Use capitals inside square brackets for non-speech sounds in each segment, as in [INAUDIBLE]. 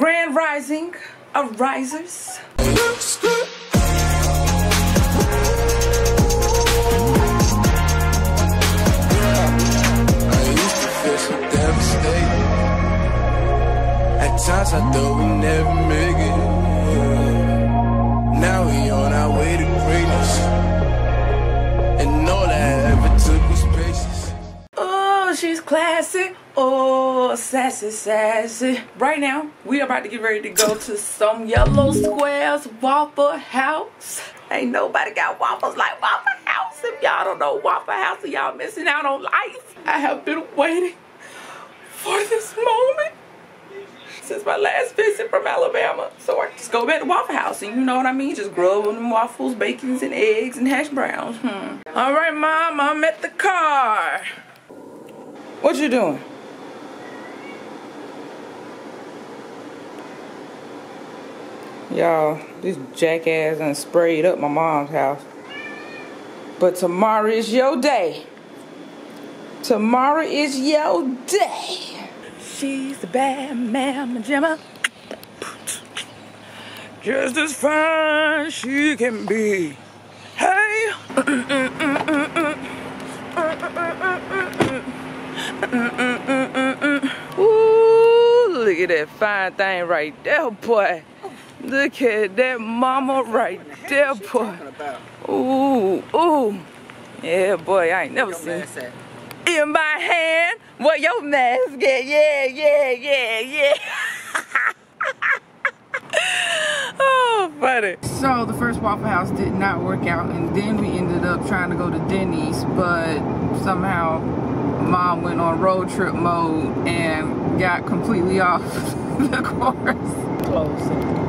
Grand Rising of Risers. At times I thought we never make it. Now we on our way to greatness. Classy. Oh, sassy, sassy. Right now, we are about to get ready to go to some Yellow Squares Waffle House. Ain't nobody got waffles like Waffle House. If y'all don't know Waffle House, y'all missing out on life. I have been waiting for this moment since my last visit from Alabama. So I just go back to Waffle House and you know what I mean? Just grub on them waffles, bacons, and eggs and hash browns. Hmm. All right, Mom, I'm at the car. What you doing? Y'all, this jackass done sprayed up my mom's house. But tomorrow is your day. Tomorrow is your day. She's the bad mama jamma. Just as fine she can be. Hey. [CLEARS THROAT] Ooh, look at that fine thing right there, boy. Look at that mama right there, boy. Ooh, ooh. Yeah, boy, I ain't never seen in my hand. What your mask get? Yeah, yeah, yeah, yeah. [LAUGHS] oh, funny. So the first Waffle House did not work out, and then we ended up trying to go to Denny's, but somehow mom went on road trip mode and got completely off [LAUGHS] the course. Close.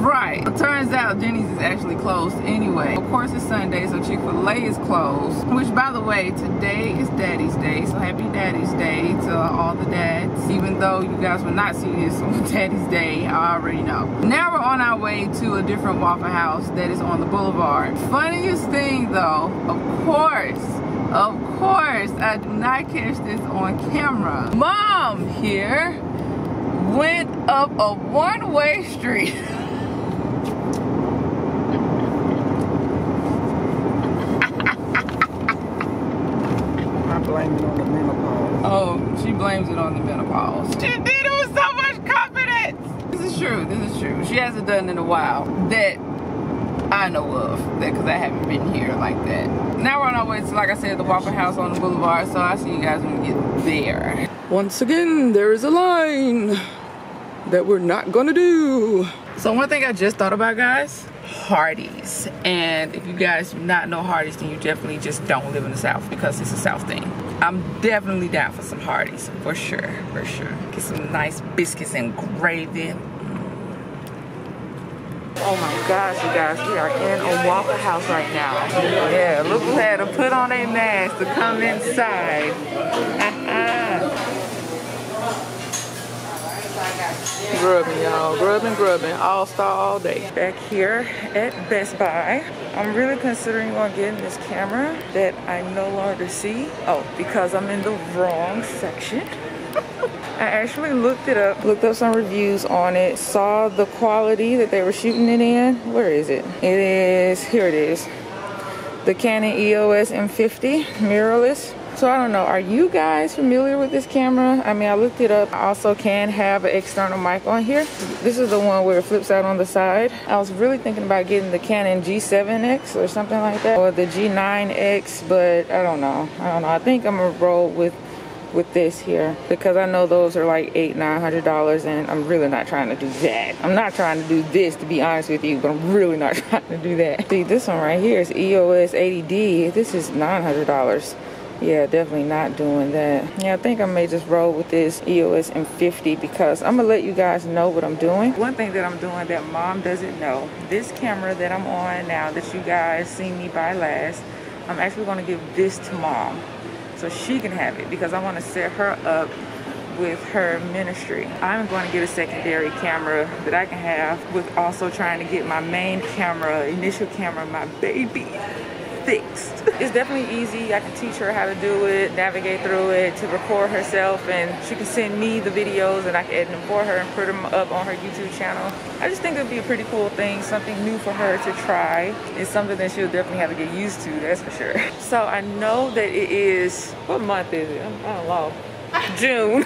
Right. It turns out Denny's is actually closed anyway. Of course it's Sunday, so Chick-fil-A is closed. Which, by the way, today is Daddy's Day, so happy Daddy's Day to all the dads. Even though you guys will not see this on [LAUGHS] Daddy's Day, I already know. Now we're on our way to a different Waffle House that is on the boulevard. Funniest thing though, of course, of course, I do not catch this on camera. Mom here went up a one-way street. blame it on the menopause. Oh, she blames it on the menopause. She did it with so much confidence. This is true. This is true. She hasn't done it in a while that I know of. That because I haven't been here like that. Now we're on our way to, like I said, the Waffle House on the Boulevard. So I'll see you guys when we get there. Once again, there is a line that we're not gonna do. So one thing I just thought about, guys, Hardee's. And if you guys do not know Hardee's, then you definitely just don't live in the South because it's a South thing. I'm definitely down for some Hardee's, for sure, for sure. Get some nice biscuits and gravy. Oh my gosh, you guys, we are in a Waffle House right now. Yeah, look who had to put on a mask to come inside. [LAUGHS] grubbing, y'all. Grubbing, grubbing. All star all day. Back here at Best Buy. I'm really considering on getting this camera that I no longer see. Oh, because I'm in the wrong section. [LAUGHS] I actually looked it up, looked up some reviews on it, saw the quality that they were shooting it in. Where is it? It is, here it is. The Canon EOS M50 mirrorless. So I don't know, are you guys familiar with this camera? I mean, I looked it up. I also can have an external mic on here. This is the one where it flips out on the side. I was really thinking about getting the Canon G7X or something like that, or the G9X, but I don't know. I don't know. I think I'm gonna roll with with this here because I know those are like eight, nine hundred dollars, and I'm really not trying to do that. I'm not trying to do this to be honest with you, but I'm really not [LAUGHS] trying to do that. See, this one right here is EOS 80D. This is nine hundred dollars yeah definitely not doing that yeah i think i may just roll with this eos m50 because i'm gonna let you guys know what i'm doing one thing that i'm doing that mom doesn't know this camera that i'm on now that you guys seen me buy last i'm actually going to give this to mom so she can have it because i want to set her up with her ministry. I'm going to get a secondary camera that I can have with also trying to get my main camera, initial camera, my baby fixed. [LAUGHS] It's definitely easy. I can teach her how to do it, navigate through it, to record herself, and she can send me the videos and I can edit them for her and put them up on her YouTube channel. I just think it'd be a pretty cool thing, something new for her to try. It's something that she'll definitely have to get used to, that's for sure. [LAUGHS] So I know that it is, what month is it? I'm, I don't know. [LAUGHS] June.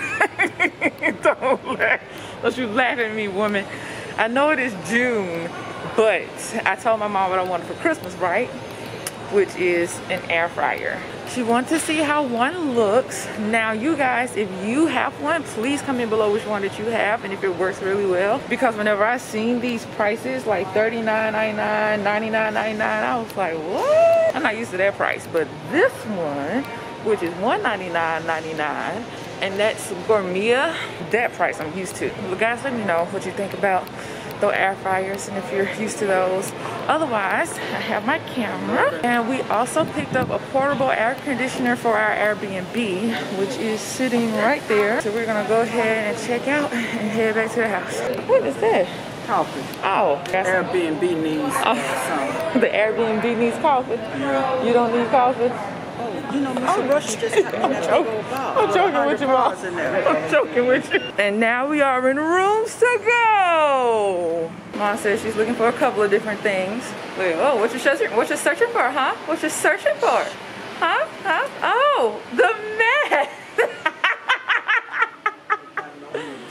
don't laugh. Don't you laugh at me, woman. I know it is June, but I told my mom what I wanted for Christmas, right? Which is an air fryer. She wants to see how one looks. Now, you guys, if you have one, please comment below which one that you have and if it works really well. Because whenever I seen these prices, like $39.99, $99.99, I was like, what? I'm not used to that price. But this one, which is $199.99, and that's Gourmet, that price I'm used to. Well, guys, let me know what you think about air fryers and if you're [LAUGHS] used to those. Otherwise, I have my camera. And we also picked up a portable air conditioner for our Airbnb, which is sitting right there. So we're gonna go ahead and check out [LAUGHS] and head back to the house. What is that? Coffee. Oh, Airbnb needs Oh. [LAUGHS] the Airbnb needs coffee. You don't need coffee? Oh, you know, Mr. Rush just got me I'm that joking. big old bar. I'm joking with you, mom. $100 in there. I'm joking with you. And now we are in rooms to go. Mom says she's looking for a couple of different things. Wait, oh, what you searching? What you searching for, huh? What you searching for? Huh? Huh? Oh, the mess.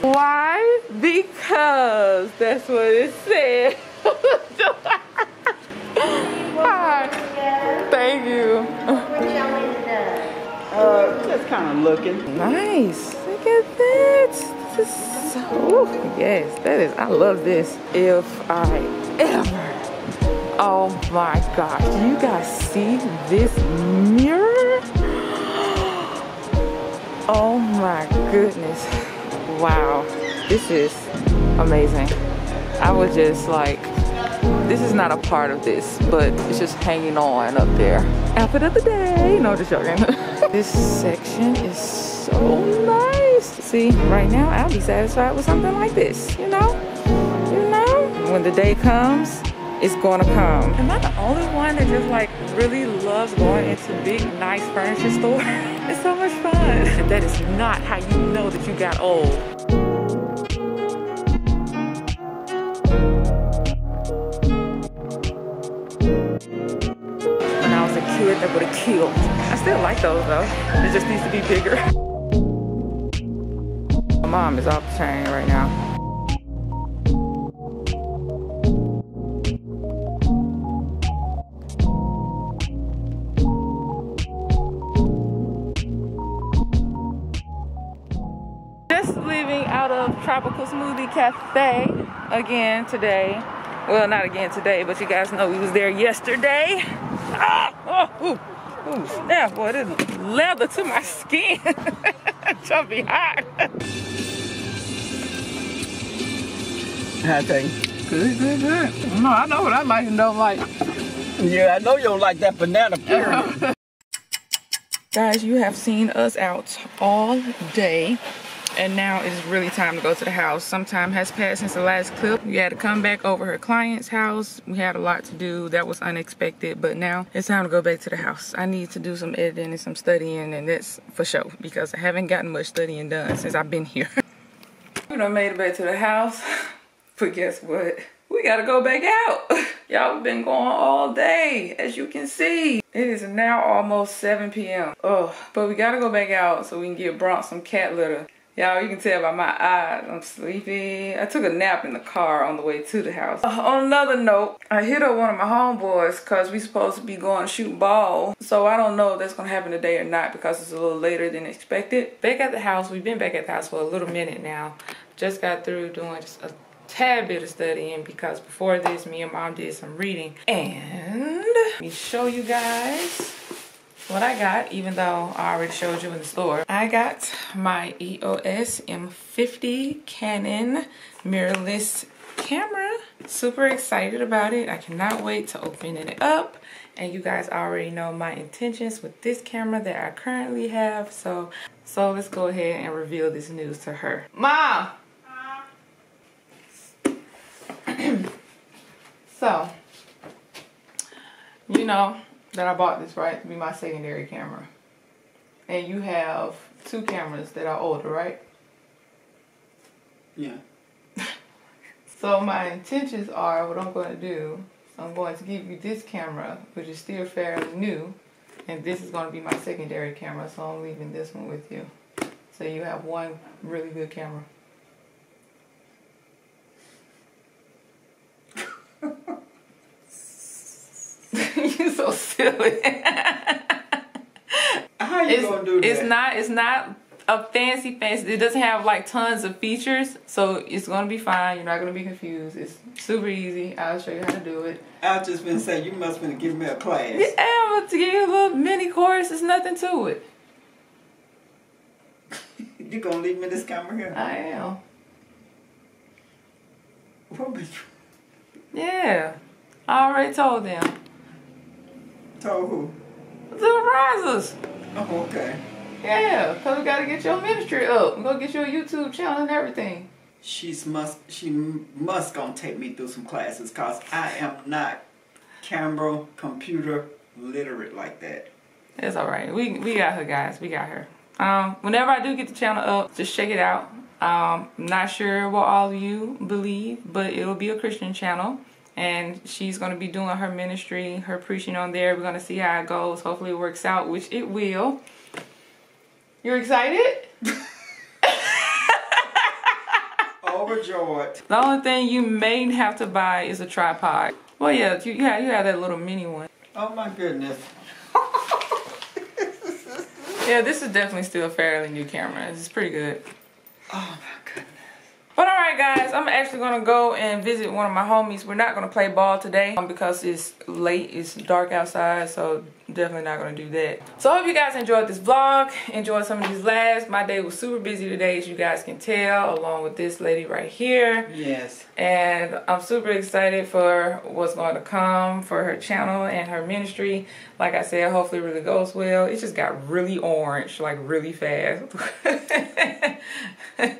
[LAUGHS] Why? Because that's what it said. [LAUGHS] just kind of looking. Nice. Look at that. This is so. ooh, yes, that is. I love this. If I ever. Oh my gosh. Do you guys see this mirror? [GASPS] Oh my goodness. Wow. This is amazing. I was just like, this is not a part of this, but it's just hanging on up there. Outfit of the day. No, just joking. [LAUGHS] this section is so nice. See, right now I'll be satisfied with something like this. You know, you know. When the day comes, it's gonna come. Am I the only one that just like really loves going into big, nice furniture store? [LAUGHS] it's so much fun. That is not how you know that you got old. when I was a kid that would have killed. I still like those though. It just needs to be bigger. My mom is off the chain right now. Just leaving out of Tropical Smoothie Cafe again today. Well, not again today, but you guys know we was there yesterday. Ah, oh, ooh, snap, boy, this leather to my skin. [LAUGHS] Trying to be hot. I think. Good, good, good. No, I know what I like and don't like. Yeah, I know you don't like that banana period. [LAUGHS] Guys, you have seen us out all day. And now it is really time to go to the house. Some time has passed since the last clip. We had to come back over her client's house. We had a lot to do. That was unexpected. But now it's time to go back to the house. I need to do some editing and some studying. And that's for sure. Because I haven't gotten much studying done since I've been here. [LAUGHS] we done made it back to the house. [LAUGHS] But guess what? We gotta go back out. [LAUGHS] Y'all have been going all day, as you can see. It is now almost 7 p.m. Oh, but we gotta go back out so we can get Bronx some cat litter. Y'all, you can tell by my eyes, I'm sleepy. I took a nap in the car on the way to the house. Uh, on another note, I hit up one of my homeboys because we supposed to be going shoot ball. So I don't know if that's going to happen today or not because it's a little later than expected. Back at the house, we've been back at the house for a little minute now. Just got through doing just a tad bit of studying because before this, me and mom did some reading. And let me show you guys what I got, even though I already showed you in the store. I got my EOS M50 Canon mirrorless camera. Super excited about it. I cannot wait to open it up. And you guys already know my intentions with this camera that I currently have. So, so let's go ahead and reveal this news to her. Mom! [CLEARS THROAT] so, you know, that I bought this, right, to be my secondary camera. And you have two cameras that are older, right? Yeah. [LAUGHS] So my intentions are what I'm going to do. I'm going to give you this camera, which is still fairly new, and this is going to be my secondary camera. So I'm leaving this one with you. So you have one really good camera. [LAUGHS] [LAUGHS] You're so silly. How you it's, gonna do that? it's not it's not a fancy fancy it doesn't have like tons of features so it's gonna be fine you're not gonna be confused it's super easy i'll show you how to do it I was just been saying you must been give me a class. yeah but to give you a little mini course it's nothing to it [LAUGHS] You gonna leave me this camera here? i am What you yeah i already told them told who? The risers Oh, okay. yeah because we gotta get your ministry up we're gonna get your youtube channel and everything She's must she must gonna take me through some classes cause I am not camera computer literate like that. It's all right. We we got her, guys. We got her. Um, whenever I do get the channel up, just check it out. Um, not sure what all of you believe, but it'll be a Christian channel, and she's gonna be doing her ministry, her preaching on there. We're gonna see how it goes. Hopefully, it works out, which it will. You're excited? [LAUGHS] Overjoyed. The only thing you may have to buy is a tripod. Well, yeah, you, have you have that little mini one. Oh my goodness. [LAUGHS] Yeah, this is definitely still a fairly new camera. It's pretty good. Oh my goodness. But alright guys, I'm actually going to go and visit one of my homies. We're not going to play ball today um, because it's late, it's dark outside, so definitely not going to do that. So I hope you guys enjoyed this vlog, enjoyed some of these laughs. My day was super busy today as you guys can tell, along with this lady right here. Yes. And I'm super excited for what's going to come for her channel and her ministry. Like I said, hopefully it really goes well. It just got really orange, like really fast. [LAUGHS]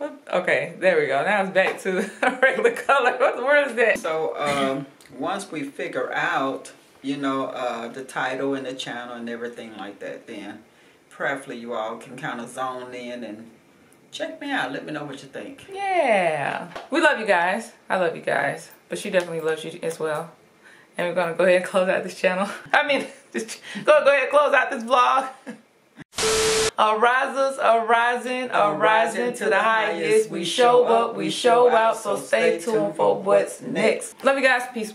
okay, there we go. Now it's back to [LAUGHS] regular color. What the word is that? So um, once we figure out, you know, uh, the title and the channel and everything like that, then preferably you all can kind of zone in and check me out. Let me know what you think. Yeah. We love you guys. I love you guys. But she definitely loves you as well. And we're going to go ahead and close out this channel. [LAUGHS] I mean, [LAUGHS] just go, go ahead and close out this vlog. Arisers, arising, arising to the highest. We show up, we show out, so stay tuned for what's next. Love you guys. Peace.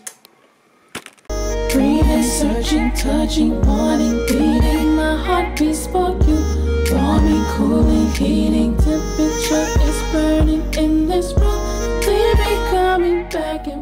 Breathing, searching, touching, wanting, beating. My heart beats for you. Warming, cooling, heating. Temperature is burning in this room. We're coming back and forth.